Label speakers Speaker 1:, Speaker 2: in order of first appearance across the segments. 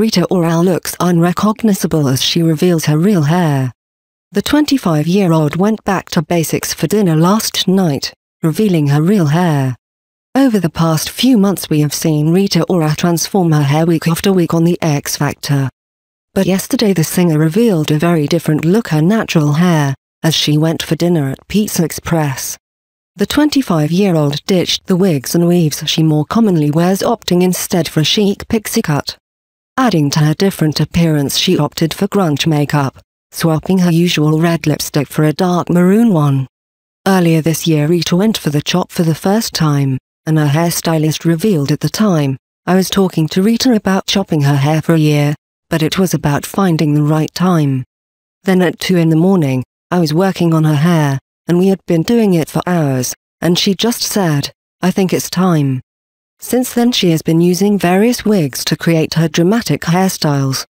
Speaker 1: Rita Ora looks unrecognizable as she reveals her real hair. The 25-year-old went back to basics for dinner last night, revealing her real hair. Over the past few months we have seen Rita Ora transform her hair week after week on The X Factor. But yesterday the singer revealed a very different look her natural hair, as she went for dinner at Pizza Express. The 25-year-old ditched the wigs and weaves she more commonly wears opting instead for a chic pixie cut. Adding to her different appearance she opted for grunge makeup, swapping her usual red lipstick for a dark maroon one. Earlier this year Rita went for the chop for the first time, and her hairstylist revealed at the time, I was talking to Rita about chopping her hair for a year, but it was about finding the right time. Then at 2 in the morning, I was working on her hair, and we had been doing it for hours, and she just said, I think it's time. Since then she has been using various wigs to create her dramatic hairstyles.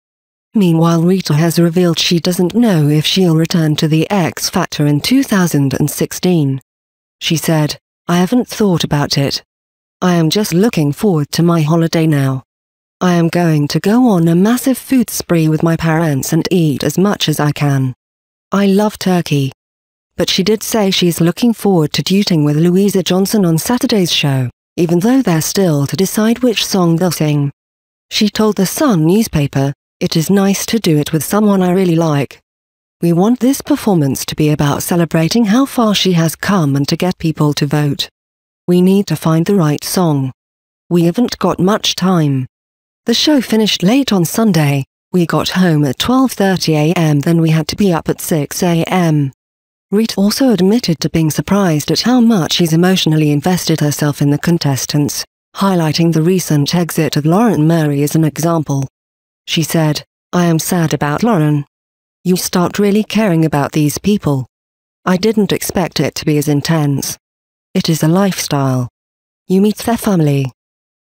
Speaker 1: Meanwhile Rita has revealed she doesn't know if she'll return to the X Factor in 2016. She said, I haven't thought about it. I am just looking forward to my holiday now. I am going to go on a massive food spree with my parents and eat as much as I can. I love turkey. But she did say she's looking forward to dueting with Louisa Johnson on Saturday's show, even though they're still to decide which song they'll sing. She told the Sun newspaper, it is nice to do it with someone I really like. We want this performance to be about celebrating how far she has come and to get people to vote. We need to find the right song. We haven't got much time. The show finished late on Sunday, we got home at 12.30 am then we had to be up at 6 am. Also admitted to being surprised at how much she's emotionally invested herself in the contestants, highlighting the recent exit of Lauren Murray as an example. She said, I am sad about Lauren. You start really caring about these people. I didn't expect it to be as intense. It is a lifestyle. You meet their family,